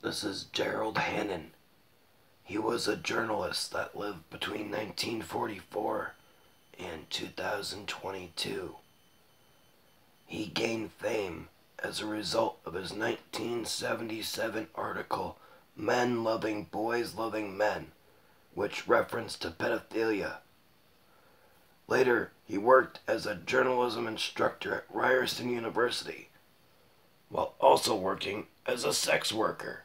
This is Gerald Hannon. He was a journalist that lived between 1944 and 2022. He gained fame as a result of his 1977 article Men Loving Boys Loving Men, which referenced to pedophilia. Later, he worked as a journalism instructor at Ryerson University, while also working as a sex worker.